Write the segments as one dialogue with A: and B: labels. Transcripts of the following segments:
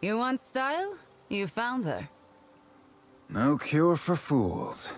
A: You want style? You found her.
B: No cure for fools.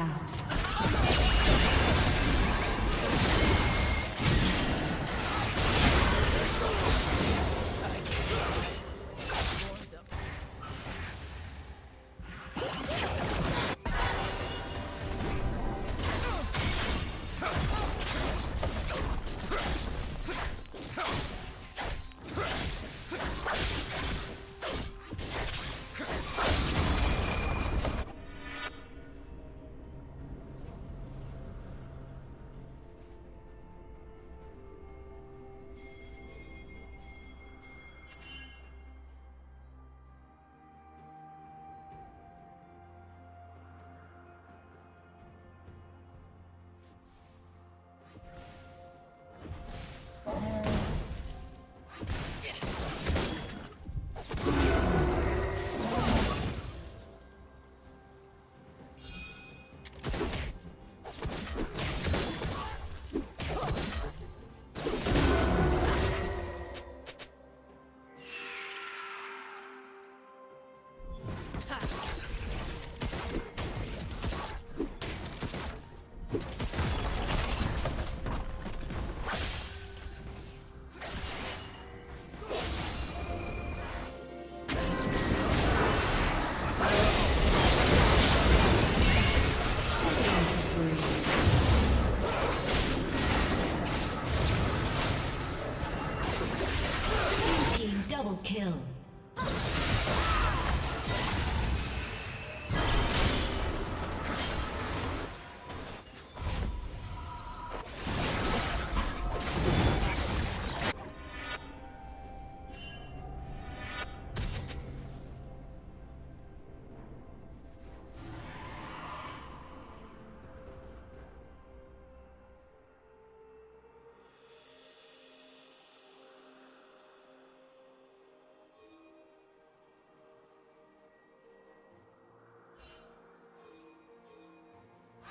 B: down.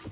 B: Red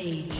B: Rampage.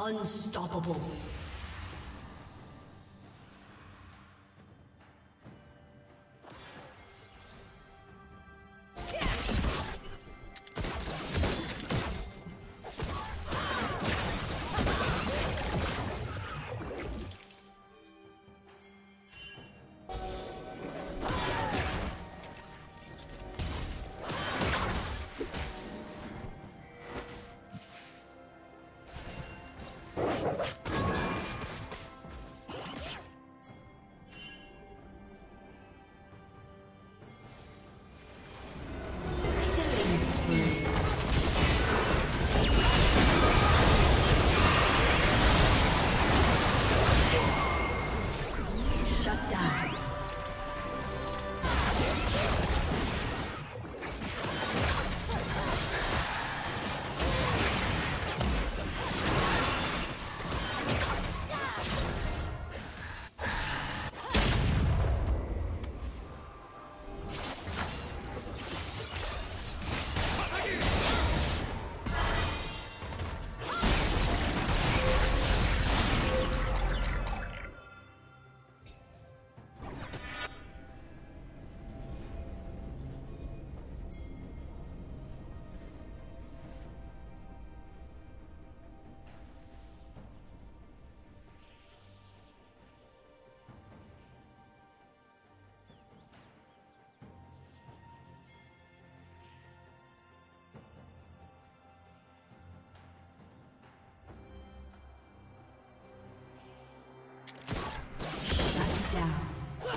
B: Unstoppable. you